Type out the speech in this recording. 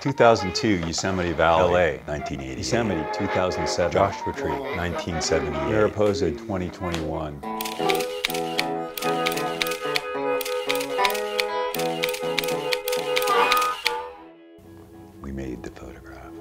2002, Yosemite Valley. LA, 1980. Yosemite, 2007. Joshua Tree, 1978. Mariposa, 2021. We made the photograph.